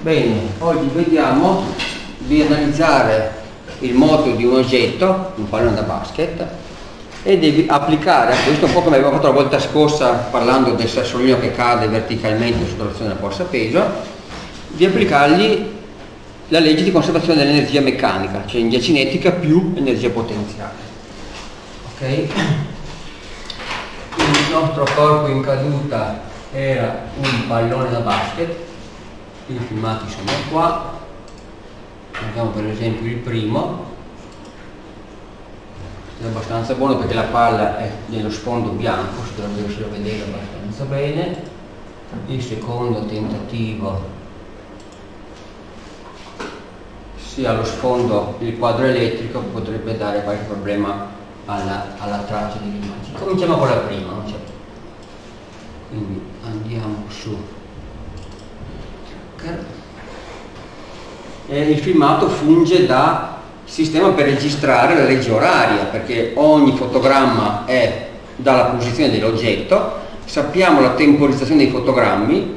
Bene, oggi vediamo di analizzare il moto di un oggetto, un pallone da basket, e di applicare a questo un po' come abbiamo fatto la volta scorsa parlando del sassolino che cade verticalmente sotto l'azione della forza peso, di applicargli la legge di conservazione dell'energia meccanica, cioè energia cinetica più energia potenziale. Ok? Il nostro corpo in caduta era un pallone da basket i filmati sono qua. Guardiamo per esempio il primo. È abbastanza buono perché la palla è nello sfondo bianco si a vedere abbastanza bene. Il secondo tentativo sia allo sfondo il quadro elettrico potrebbe dare qualche problema alla, alla traccia dell'immagine. Cominciamo con la prima quindi andiamo su e il filmato funge da sistema per registrare la legge oraria perché ogni fotogramma è dalla posizione dell'oggetto. Sappiamo la temporizzazione dei fotogrammi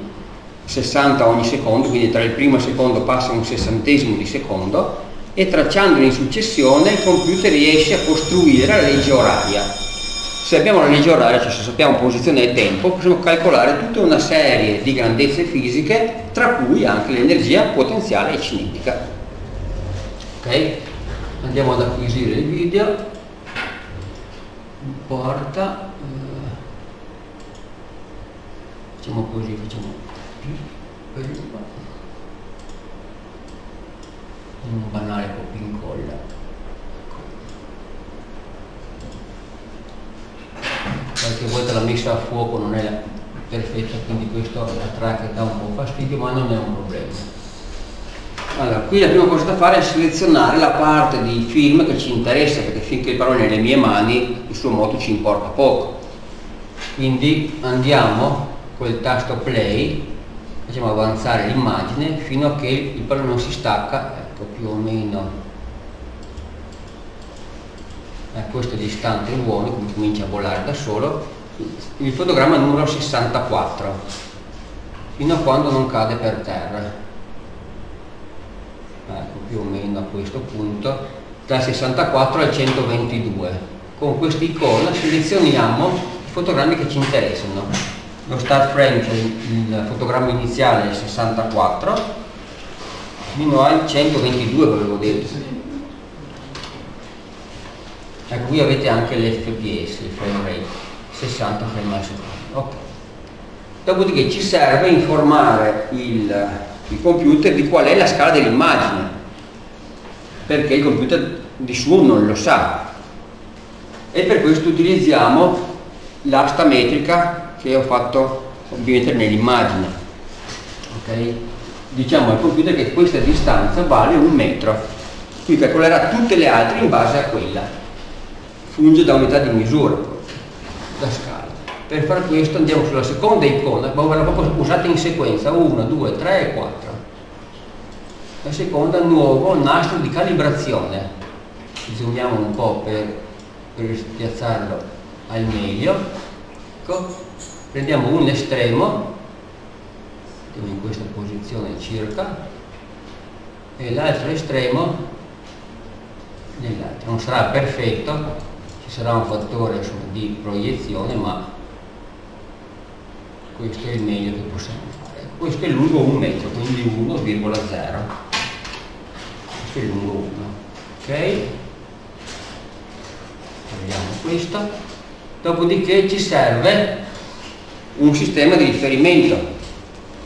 60 ogni secondo quindi tra il primo e il secondo passa un sessantesimo di secondo e tracciandoli in successione il computer riesce a costruire la legge oraria se abbiamo la legge oraria, cioè se sappiamo posizione e tempo, possiamo calcolare tutta una serie di grandezze fisiche, tra cui anche l'energia potenziale e cinetica. Ok? Andiamo ad acquisire il video. Porta. Eh, facciamo così, facciamo un banale copia incolla. Qualche volta la messa a fuoco non è perfetta, quindi questo attrae che dà un po' fastidio, ma non è un problema. Allora, qui la prima cosa da fare è selezionare la parte di film che ci interessa, perché finché il pallone è nelle mie mani, il suo moto ci importa poco. Quindi andiamo col tasto play, facciamo avanzare l'immagine fino a che il pallone non si stacca, ecco più o meno eh, questo distante l'uomo, quindi comincia a volare da solo, il fotogramma numero 64, fino a quando non cade per terra. Ecco, più o meno a questo punto, dal 64 al 122. Con questa icona selezioniamo i fotogrammi che ci interessano. Lo start frame, il fotogramma iniziale è il 64, fino al 122 volevo dire Ecco, qui avete anche l'FPS, il frame rate, 60 frame al secondo. Okay. Dopodiché ci serve informare il, il computer di qual è la scala dell'immagine, perché il computer di suo non lo sa. E per questo utilizziamo l'asta metrica che ho fatto ovviamente nell'immagine. Okay? Diciamo al computer che questa distanza vale un metro, quindi calcolerà tutte le altre in base a quella funge da unità di misura, da scala. Per fare questo andiamo sulla seconda icona, ma la proprio usata in sequenza, 1, 2, 3 e 4. La seconda, nuovo nastro di calibrazione. Zoomiamo un po' per, per spiazzarlo al meglio. Ecco. Prendiamo un estremo, mettiamo in questa posizione circa, e l'altro estremo nell'altro. Non sarà perfetto, sarà un fattore di proiezione ma questo è il meglio che possiamo fare. Questo è lungo un metro quindi 1,0 questo è lungo 1 ok? Vediamo questo. Dopodiché ci serve un sistema di riferimento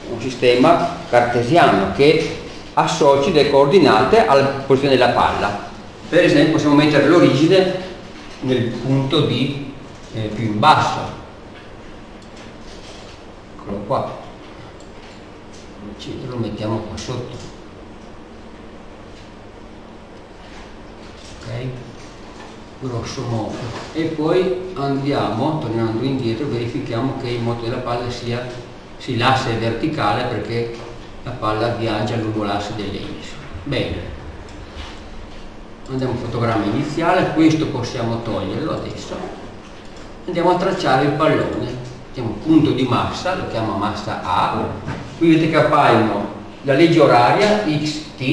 un sistema cartesiano che associ le coordinate alla posizione della palla. Per esempio possiamo mettere l'origine nel punto D eh, più in basso. Eccolo qua. Centro lo mettiamo qua sotto. Ok? Grosso modo. E poi andiamo tornando indietro verifichiamo che il moto della palla sia sì, l'asse è verticale perché la palla viaggia lungo l'asse dell'elice bene andiamo al fotogramma iniziale questo possiamo toglierlo adesso. Andiamo a tracciare il pallone. Mettiamo punto di massa lo chiamo massa A. Qui vedete che appaiono la legge oraria xt,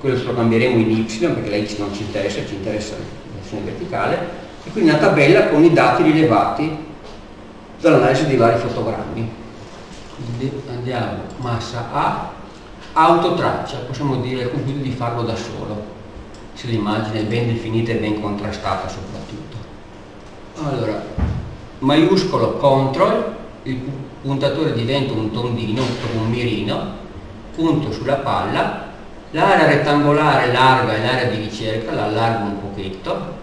quello lo cambieremo in y perché la x non ci interessa, ci interessa la versione verticale, e quindi una tabella con i dati rilevati dall'analisi dei vari fotogrammi. Quindi andiamo, massa A, autotraccia, possiamo dire al computer di farlo da solo, se l'immagine è ben definita e ben contrastata soprattutto. Allora, maiuscolo control, il puntatore diventa un tondino, un mirino, punto sulla palla, l'area rettangolare larga è l'area di ricerca, la allargo un pochetto,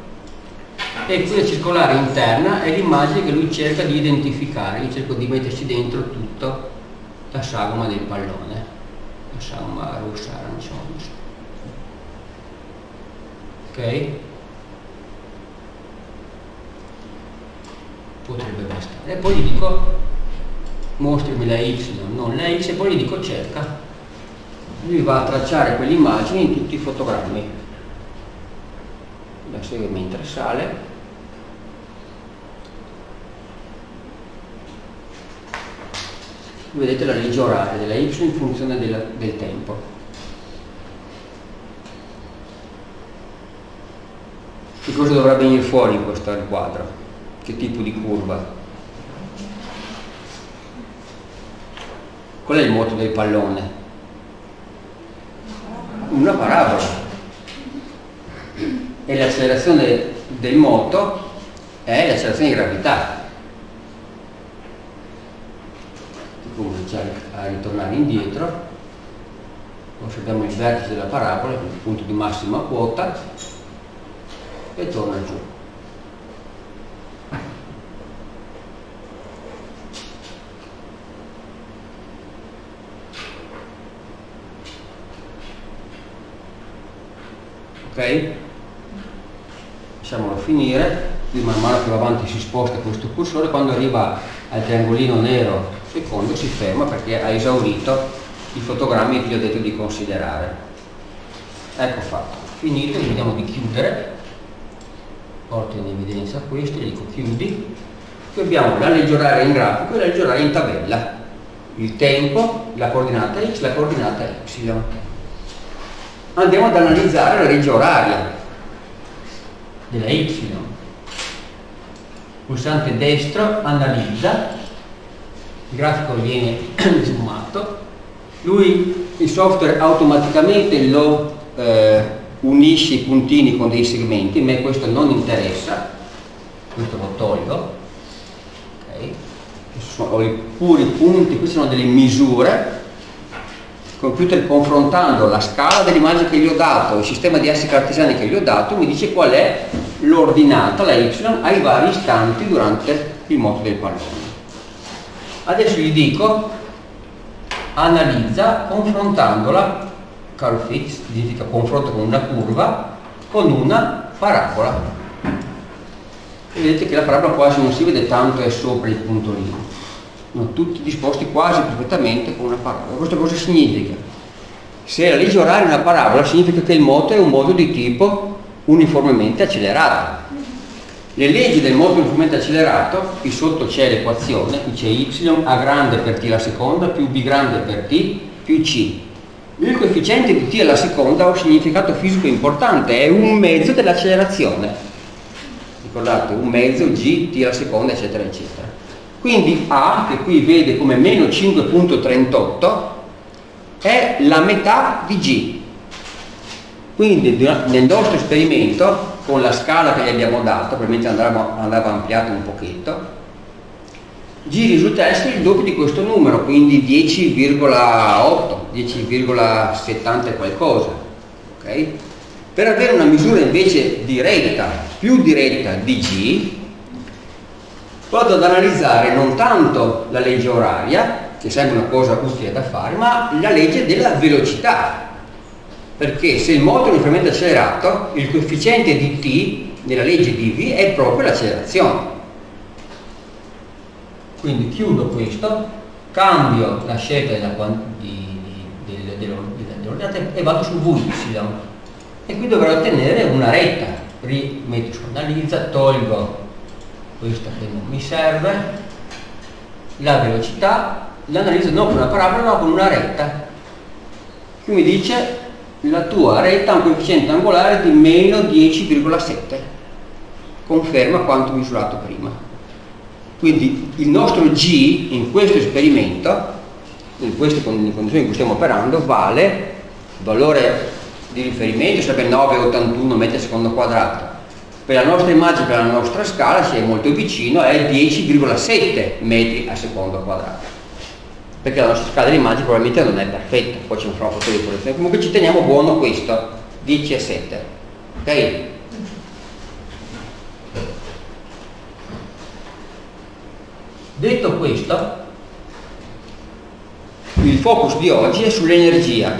e quella circolare interna è l'immagine che lui cerca di identificare, io cerco di metterci dentro tutto la sagoma del pallone, la sagoma rossa arancione. Ok? Potrebbe bastare. E poi gli dico mostrami la Y, non la X, e poi gli dico cerca. Lui va a tracciare quell'immagine in tutti i fotogrammi. La segue mentre sale. Vedete la legge oraria della Y in funzione della, del tempo. Che cosa dovrà venire fuori in questo quadro? Che tipo di curva? Qual è il moto del pallone? Una parabola. E l'accelerazione del moto è l'accelerazione di gravità. Cominciare a ritornare indietro. Osserviamo il vertice della parabola, il punto di massima quota, e torna giù. ok? Lasciamolo finire, qui man mano va avanti si sposta questo cursore, quando arriva al triangolino nero secondo si ferma perché ha esaurito i fotogrammi che gli ho detto di considerare. Ecco fatto, finito, vediamo di chiudere, porto in evidenza questo, gli dico chiudi, qui abbiamo la legge oraria in grafico e la legge oraria in tabella, il tempo, la coordinata x, la coordinata y. Andiamo ad analizzare la legge oraria della Y. Pulsante destro analizza, il grafico viene zoomato, lui, il software automaticamente lo eh, unisce i puntini con dei segmenti, a me questo non interessa, questo lo tolgo, okay. ho i puri punti, queste sono delle misure computer confrontando la scala dell'immagine che gli ho dato, il sistema di assi cartesiani che gli ho dato, mi dice qual è l'ordinata, la y, ai vari istanti durante il moto del pallone. Adesso gli dico, analizza confrontandola, Carl Fitz significa confronto con una curva, con una parabola. E vedete che la parabola quasi non si vede tanto, è sopra il puntolino sono tutti disposti quasi perfettamente con una parabola. Questo cosa significa? Se la legge oraria è una parabola significa che il moto è un moto di tipo uniformemente accelerato. Le leggi del moto uniformemente accelerato, qui sotto c'è l'equazione, qui c'è y a grande per t alla seconda più b grande per t più c. Il coefficiente di t alla seconda ha un significato fisico importante, è un mezzo dell'accelerazione. Ricordate, un mezzo g, t alla seconda, eccetera, eccetera. Quindi A, che qui vede come meno 5.38, è la metà di G. Quindi nel nostro esperimento, con la scala che gli abbiamo dato, probabilmente andava, andava ampliato un pochetto, G risulta essere il doppio di questo numero, quindi 10,8, 10,70 qualcosa. Okay? Per avere una misura invece diretta, più diretta di G, vado ad analizzare non tanto la legge oraria, che sembra una cosa utile da fare, ma la legge della velocità. Perché se il moto è uniformemente accelerato, il coefficiente di t nella legge di v è proprio l'accelerazione. Quindi chiudo questo, cambio la scelta dell'ordinata e vado su vy e qui dovrò ottenere una retta. Rimetto su analizza, tolgo questa che non mi serve, la velocità, l'analizzo non con una parabola ma con una retta. qui mi dice la tua retta ha un coefficiente angolare di meno 10,7 conferma quanto misurato prima quindi il nostro G in questo esperimento in queste condizioni in cui stiamo operando vale il valore di riferimento sarebbe 9,81 metri al secondo quadrato per la nostra immagine, per la nostra scala, se è molto vicino, è 10,7 metri al secondo quadrato. Perché la nostra scala dell'immagine probabilmente non è perfetta, poi c'è un fattore di correzione. Comunque ci teniamo buono questo, 10 e 7. Ok? Detto questo, il focus di oggi è sull'energia.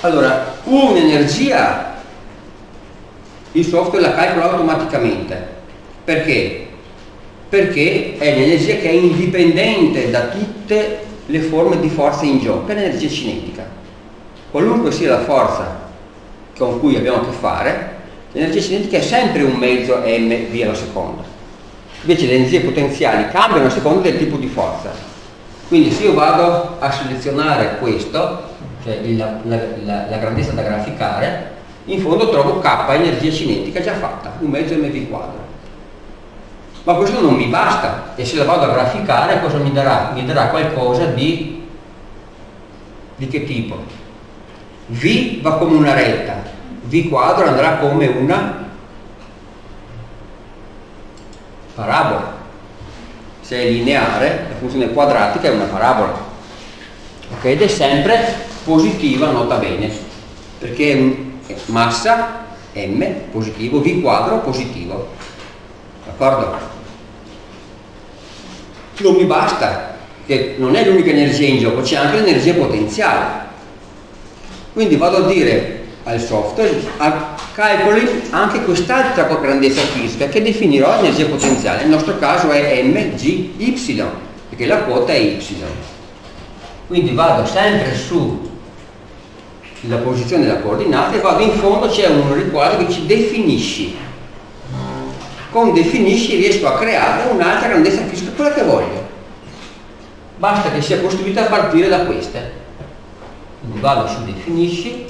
Allora, un'energia il software la calcola automaticamente. Perché? Perché è l'energia che è indipendente da tutte le forme di forza in gioco, è l'energia cinetica. Qualunque sia la forza con cui abbiamo a che fare, l'energia cinetica è sempre un mezzo m via la seconda. Invece le energie potenziali cambiano a seconda del tipo di forza. Quindi se io vado a selezionare questo, cioè la, la, la, la grandezza da graficare, in fondo trovo K energia cinetica già fatta, un mezzo mv quadro. Ma questo non mi basta e se la vado a graficare cosa mi darà? Mi darà qualcosa di, di che tipo? V va come una retta, V quadro andrà come una parabola. Se è lineare, la funzione quadratica è una parabola. Ok? Ed è sempre positiva, nota bene, perché è massa m positivo, v quadro positivo. D'accordo? Non mi basta, che non è l'unica energia in gioco, c'è anche l'energia potenziale. Quindi vado a dire al software, calcoli anche quest'altra grandezza fisica che definirò energia potenziale. Nel nostro caso è mgy, perché la quota è y. Quindi vado sempre su la posizione della coordinata e vado in fondo c'è un riquadro che ci definisci con definisci riesco a creare un'altra grandezza fisica quella che voglio basta che sia costruita a partire da queste quindi vado su definisci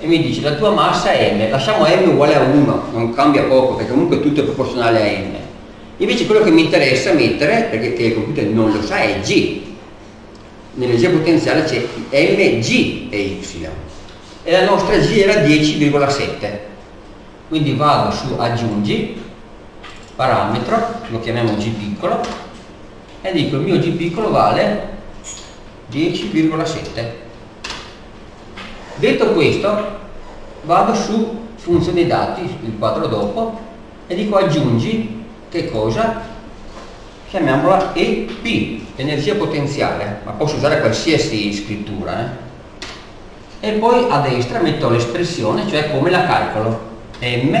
e mi dice la tua massa è m lasciamo m uguale a 1 non cambia poco perché comunque tutto è proporzionale a m. Invece quello che mi interessa mettere perché il computer non lo sa è g. Nell'energia potenziale c'è mg e y. E la nostra g era 10,7 quindi vado su aggiungi parametro lo chiamiamo g piccolo e dico il mio g piccolo vale 10,7 detto questo vado su funzione dati il quadro dopo e dico aggiungi che cosa chiamiamola EP, energia potenziale, ma posso usare qualsiasi scrittura. Eh? E poi a destra metto l'espressione, cioè come la calcolo. M,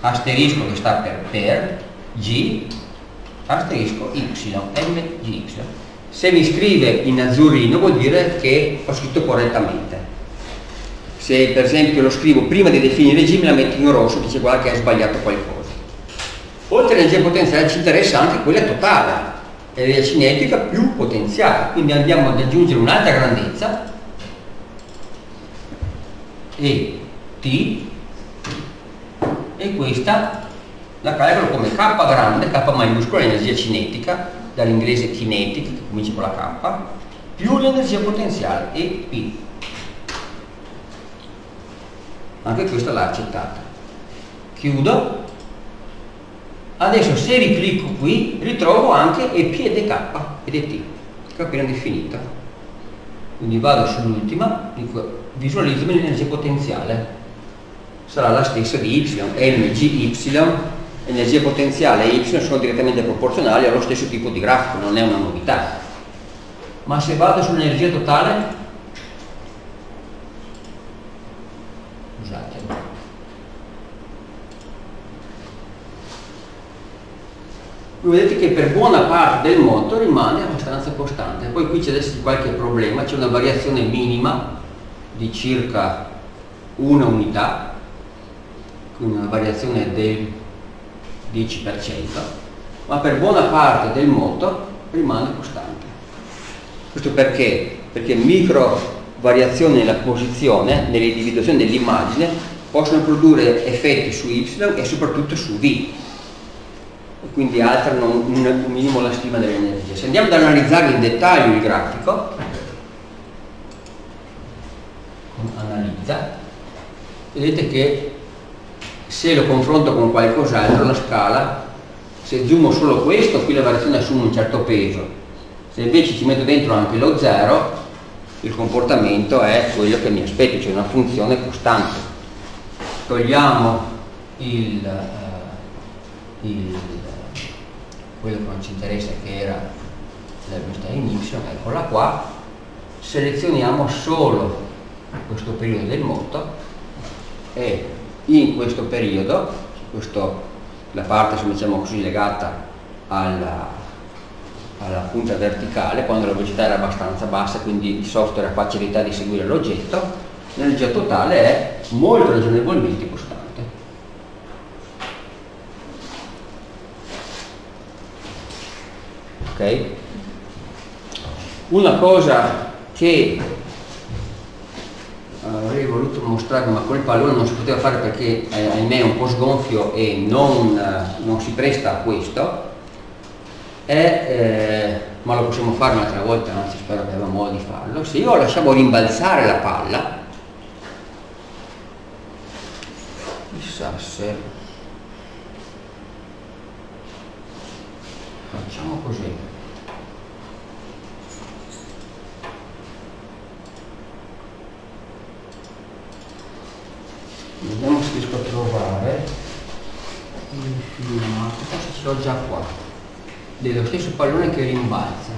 asterisco che sta per per, G, asterisco Y, MGY. Se mi scrive in azzurrino vuol dire che ho scritto correttamente. Se per esempio lo scrivo prima di definire G me la metto in rosso, dice guarda che hai sbagliato qualcosa. Oltre all'energia potenziale ci interessa anche quella totale, l'energia cinetica più potenziale, quindi andiamo ad aggiungere un'altra grandezza E T e questa la calcolo come K grande, K maiuscola, energia cinetica, dall'inglese kinetic, che comincia con la K, più l'energia potenziale, EP. Anche questa l'ha accettata. Chiudo. Adesso se riclicco qui ritrovo anche e P ed K ed è T. Che ho appena definito quindi vado sull'ultima visualizzo l'energia potenziale. Sarà la stessa di Y MGY energia potenziale e Y sono direttamente proporzionali allo stesso tipo di grafico non è una novità. Ma se vado sull'energia totale vedete che per buona parte del moto rimane abbastanza costante poi qui c'è adesso qualche problema c'è una variazione minima di circa una unità quindi una variazione del 10% ma per buona parte del moto rimane costante questo perché? perché micro variazioni nella posizione, nell'individuazione dell'immagine, possono produrre effetti su Y e soprattutto su V. Quindi alterano un, un minimo la stima dell'energia. Se andiamo ad analizzare in dettaglio il grafico, analizza, vedete che se lo confronto con qualcos'altro la scala, se zoomo solo questo, qui la variazione assume un certo peso, se invece ci metto dentro anche lo zero, il comportamento è quello che mi aspetto, cioè una funzione costante. Togliamo il, uh, il, quello che non ci interessa che era la velocità eccola qua, selezioniamo solo questo periodo del moto e in questo periodo, questo, la parte diciamo così legata alla, alla punta verticale, quando la velocità era abbastanza bassa, quindi il software ha facilità di seguire l'oggetto, l'energia totale è molto ragionevolmente costante. Ok? Una cosa che avrei voluto mostrare ma quel pallone non si poteva fare perché eh, ahimè è un po' sgonfio e non, eh, non si presta a questo è, eh, ma lo possiamo fare un'altra volta anzi spero che abbia modo di farlo se io lasciamo rimbalzare la palla chissà se facciamo così. Vediamo se riesco a trovare il filmato forse ce l'ho già qua. Dello stesso pallone che rimbalza.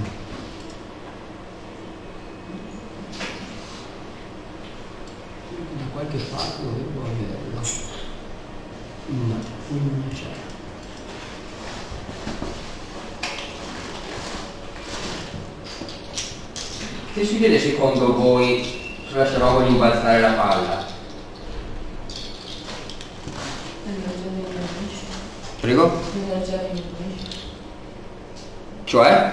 Da qualche parte dovevo averlo no, non c'è che si vede secondo voi se lasciavamo rimbalzare la palla Prego? Cioè?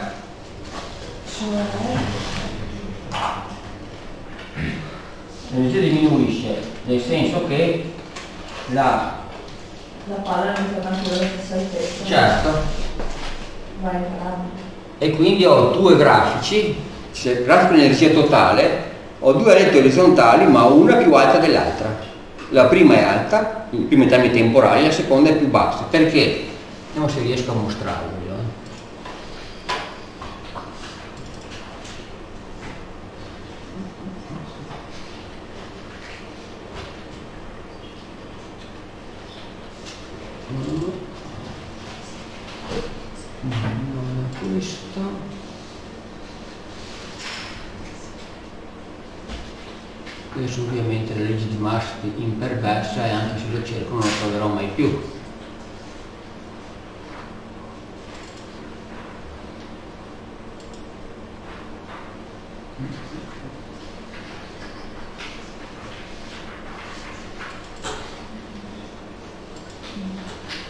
L'energia diminuisce, nel senso che la... La palla non torna più alla stessa altezza. Certo. E quindi ho due grafici, se grafico l'energia totale, ho due reti orizzontali ma una più alta dell'altra la prima è alta, in primi termini temporali, la seconda è più bassa. Perché? Vediamo se riesco a mostrarvelo. Non è questa. Questo ovviamente la legge di Marx imperversa e anche se lo cerco non lo troverò mai più.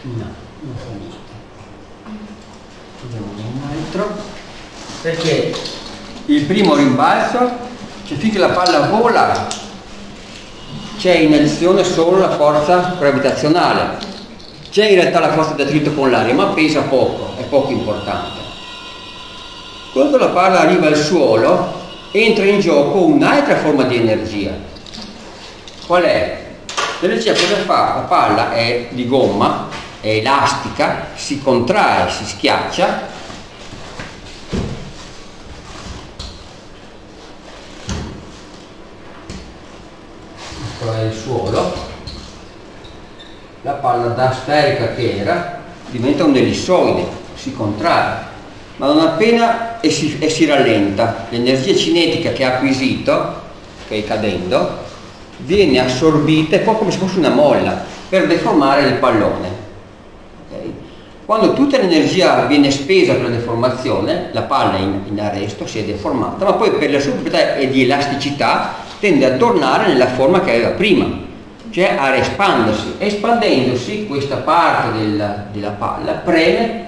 No, non fa niente. Vediamo un altro. Perché il primo rimbalzo cioè finché la palla vola c'è in azione solo la forza gravitazionale, c'è in realtà la forza d'attrito con l'aria, ma pesa poco, è poco importante. Quando la palla arriva al suolo entra in gioco un'altra forma di energia. Qual è? L'energia cosa fa? La palla è di gomma, è elastica, si contrae, si schiaccia è il suolo, la palla da sferica che era diventa un ellissoide, si contrae, ma non appena e si, e si rallenta, l'energia cinetica che ha acquisito, che è cadendo, viene assorbita, è proprio come se fosse una molla, per deformare il pallone. Okay? Quando tutta l'energia viene spesa per la deformazione, la palla in, in arresto, si è deformata, ma poi per la sua proprietà di elasticità tende a tornare nella forma che aveva prima, cioè a espandersi. Espandendosi questa parte della, della palla preme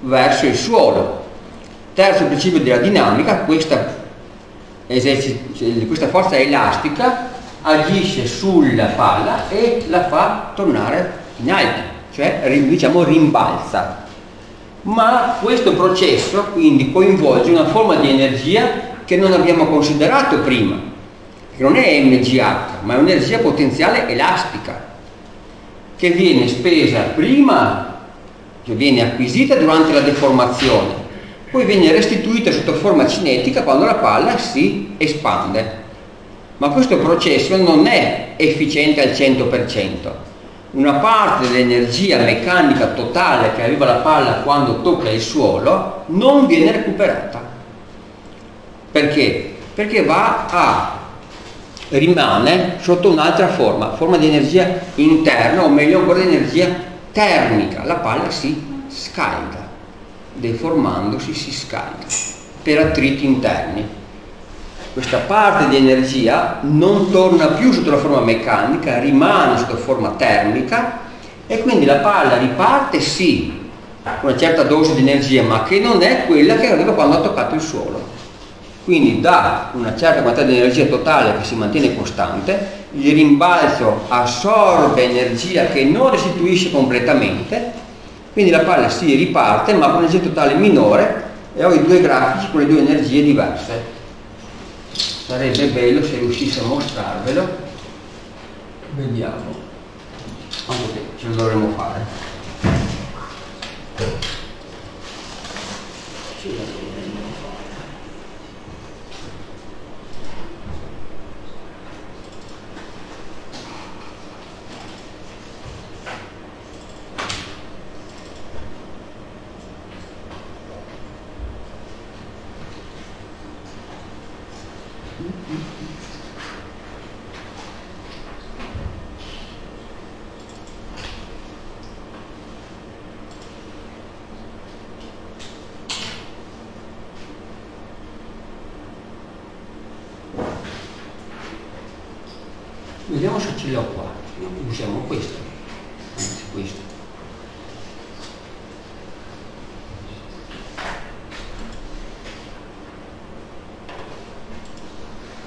verso il suolo. Terzo principio della dinamica, questa questa forza elastica agisce sulla palla e la fa tornare in alto, cioè diciamo rimbalza. Ma questo processo quindi coinvolge una forma di energia che non abbiamo considerato prima, che non è MGH, ma è un'energia potenziale elastica, che viene spesa prima, che viene acquisita durante la deformazione, poi viene restituita sotto forma cinetica quando la palla si espande. Ma questo processo non è efficiente al 100%. Una parte dell'energia meccanica totale che arriva alla palla quando tocca il suolo non viene recuperata. Perché? Perché va a rimane sotto un'altra forma, forma di energia interna o meglio ancora di energia termica. La palla si scalda, deformandosi si scalda per attriti interni. Questa parte di energia non torna più sotto la forma meccanica, rimane sotto forma termica e quindi la palla riparte sì, una certa dose di energia, ma che non è quella che arriva quando ha toccato il suolo quindi da una certa quantità di energia totale che si mantiene costante, il rimbalzo assorbe energia che non restituisce completamente, quindi la palla si riparte ma con energia totale minore e ho i due grafici con le due energie diverse. Sarebbe bello se riuscisse a mostrarvelo. Vediamo. Anche ce lo dovremmo fare. Se ce l'ho qua. Usiamo questo. Anzi, questo.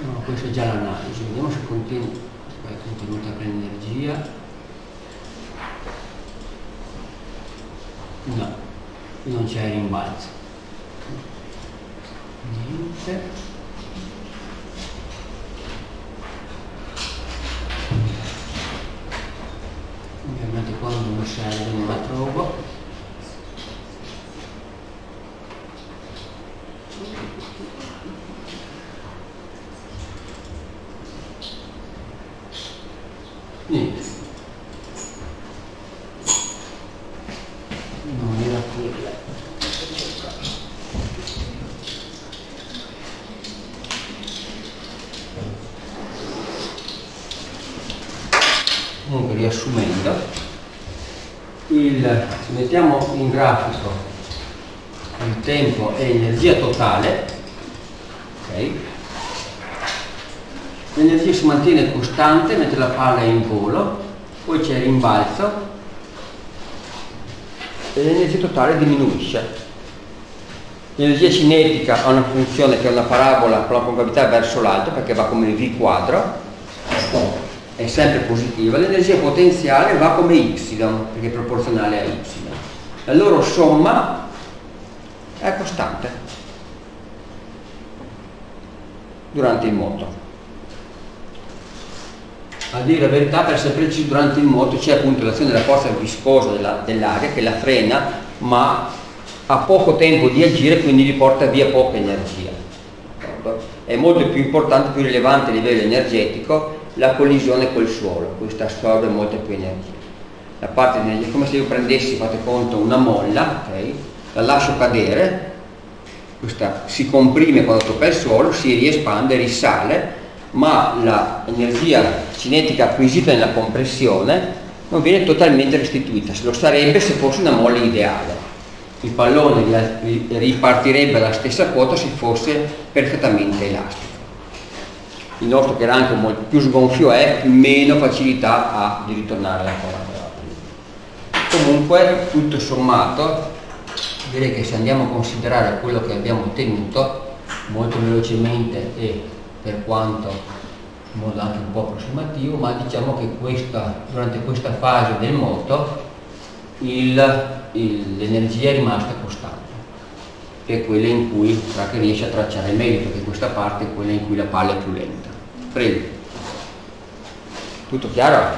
No, questa è già l'analisi. Vediamo se contiene, è contenuta per energia. No, non c'è rimbalzo. Niente. Non la trovo niente non era quella comunque riassumendo il, se mettiamo in grafico il tempo e energia totale, okay, l'energia si mantiene costante mentre la palla è in volo, poi c'è il rimbalzo e l'energia totale diminuisce. L'energia cinetica ha una funzione che è una parabola con la concavità verso l'alto perché va come V quadro è sempre positiva, l'energia potenziale va come y, perché è proporzionale a y. La loro somma è costante durante il moto. A dire la verità, per essere preciso, durante il moto c'è appunto l'azione della forza viscosa dell'aria dell che la frena, ma ha poco tempo di agire, quindi gli porta via poca energia. È molto più importante, più rilevante a livello energetico la collisione col suolo, questa assorbe molta più energia. La parte di energia, come se io prendessi, fate conto, una molla, okay, la lascio cadere, questa si comprime quando tocca il suolo, si riespande, risale, ma l'energia cinetica acquisita nella compressione non viene totalmente restituita, se lo sarebbe se fosse una molla ideale. Il pallone ripartirebbe alla stessa quota se fosse perfettamente elastico il nostro che era anche molto più sgonfio è, meno facilità ha di ritornare alla corda. Comunque, tutto sommato, direi che se andiamo a considerare quello che abbiamo ottenuto molto velocemente e per quanto in modo anche un po' approssimativo, ma diciamo che questa, durante questa fase del moto l'energia è rimasta costante, che è quella in cui che riesce a tracciare meglio, perché questa parte è quella in cui la palla è più lenta. Prego. Tutto chiaro?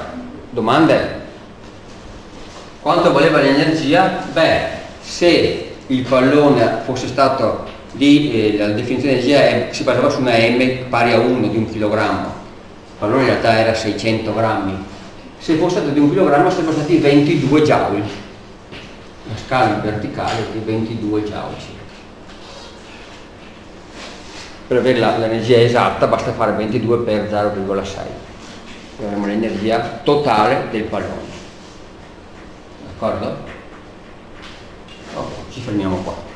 Domande? Quanto valeva l'energia? Beh, se il pallone fosse stato di, eh, la definizione di energia è, si basava su una M pari a 1 di un chilogrammo, il pallone in realtà era 600 grammi, se fosse stato di un chilogrammo sarebbero stati 22 joule, la scala verticale di 22 joule circa. Per avere l'energia esatta basta fare 22 per 0,6, avremo l'energia totale del pallone. D'accordo? Ok, ci fermiamo qua.